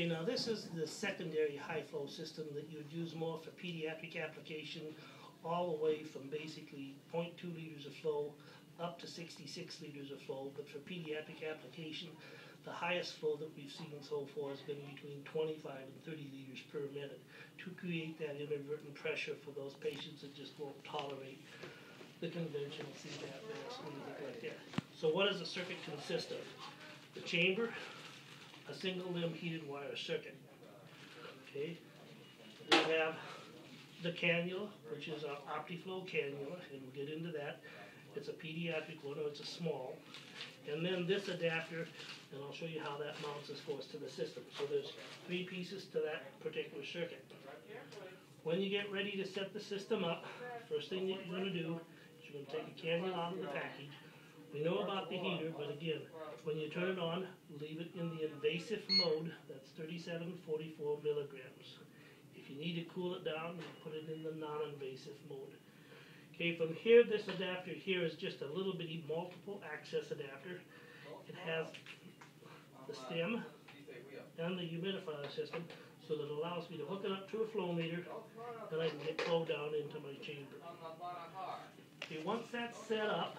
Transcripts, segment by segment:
Now this is the secondary high flow system that you would use more for pediatric application, all the way from basically 0.2 liters of flow up to sixty-six liters of flow, but for pediatric application, the highest flow that we've seen so far has been between twenty-five and thirty liters per minute to create that inadvertent pressure for those patients that just won't tolerate the conventional CPAP mask or anything like that. So what does the circuit consist of? The chamber, a single limb heated wire circuit. Okay, we have the cannula, which is our OptiFlow cannula, and we'll get into that. It's a pediatric one, or it's a small. And then this adapter, and I'll show you how that mounts as far to the system. So there's three pieces to that particular circuit. When you get ready to set the system up, first thing that you're gonna do is you're gonna take a cannula out of the package. We know about the heater, but again, when you turn it on, leave it in the invasive mode, that's thirty-seven forty-four milligrams. If you need to cool it down, put it in the non-invasive mode. Okay, from here, this adapter here is just a little bitty multiple access adapter. It has the stem and the humidifier system, so that allows me to hook it up to a flow meter, and I can get flow down into my chamber. Okay, once that's set up,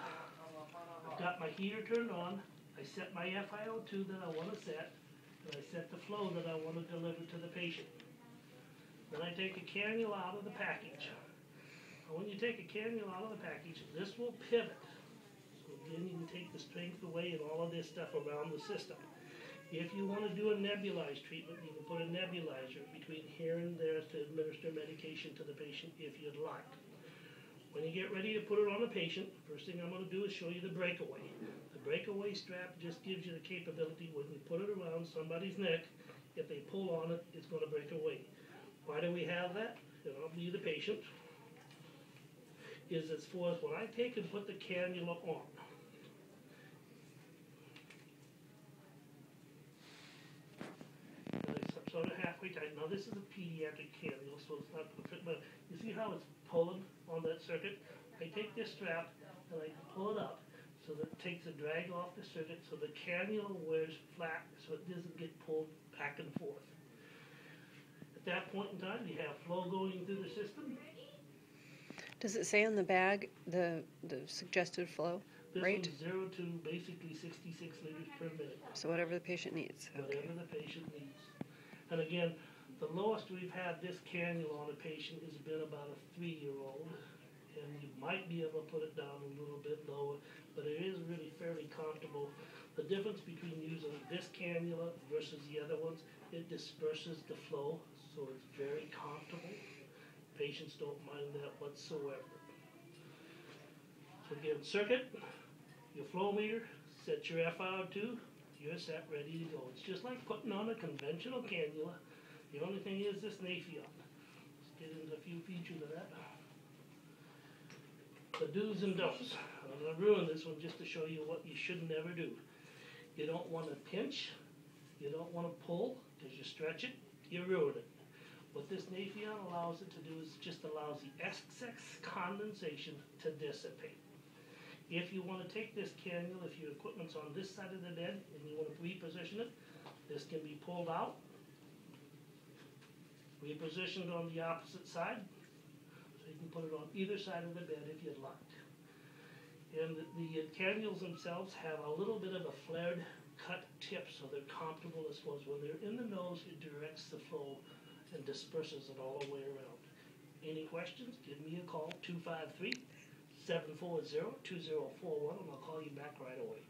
got my heater turned on, I set my FiO2 that I wanna set, and I set the flow that I wanna deliver to the patient. Then I take a cannula out of the package. And when you take a cannula out of the package, this will pivot. So again, you can take the strength away and all of this stuff around the system. If you wanna do a nebulized treatment, you can put a nebulizer between here and there to administer medication to the patient if you'd like. When you get ready to put it on a patient, first thing I'm gonna do is show you the breakaway. The breakaway strap just gives you the capability, when you put it around somebody's neck, if they pull on it, it's gonna break away. Why do we have that? And I'll be the patient. Is as far as when I take and put the cannula on. Sort of halfway tight. Now this is a pediatric cannula, so it's not fit, but you see how it's pulling on that circuit? I take this strap and I pull it up so that it takes the drag off the circuit, so the cannula wears flat, so it doesn't get pulled back and forth. At that point in time, you have flow going through the system. Does it say on the bag the, the suggested flow This rate? zero to basically sixty-six liters per minute, So whatever the patient needs. Okay. whatever the patient needs. And again, the lowest we've had this cannula on a patient has been about a three-year-old. And you might be able to put it down a little bit lower, but it is really fairly comfortable. The difference between using this cannula versus the other ones, it disperses the flow, so it's very comfortable. Patients don't mind that whatsoever. So again, circuit, your flow meter, set your FiO2, you're set, ready to go. It's just like putting on a conventional cannula. The only thing is this Nafion. Let's get into a few features of that. The do's and don'ts. I'm gonna ruin this one just to show you what you should never do. You don't wanna pinch, you don't wanna pull, cause you stretch it, you ruin it. What this Nafion allows it to do is just allows the excess condensation to dissipate. If you wanna take this cannula, if your equipment's on this side of the bed and you wanna reposition it, this can be pulled out. Repositioned on the opposite side, so you can put it on either side of the bed if you'd like. And the- the cannulas themselves have a little bit of a flared cut tip, so they're comfortable as as when they're in the nose, it directs the flow and disperses it all the way around. Any questions, give me a call, 253 740 2041, and I'll call you back right away.